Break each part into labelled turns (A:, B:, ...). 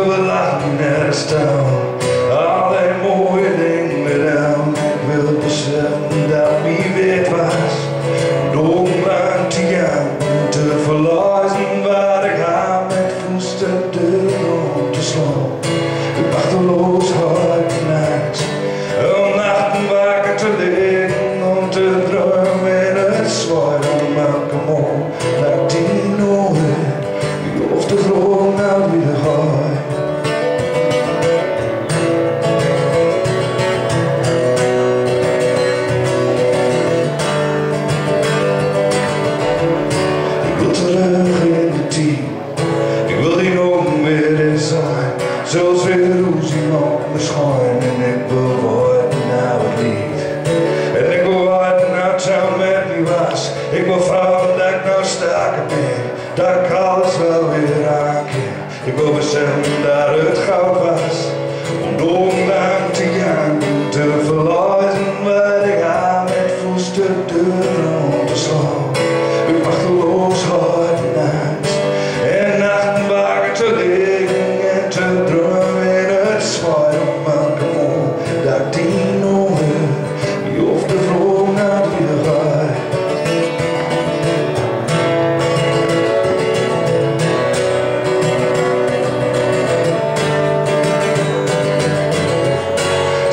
A: of a loneliness down meer, dat ik alles wel weer aankeer. Ik wil mezelf daar het goud was, om door te gaan, te verlaten.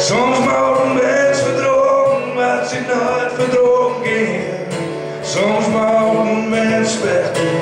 A: Soms mogen mensen verdrogen, wat ze nooit verdronken Soms mogen mensen weg.